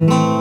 you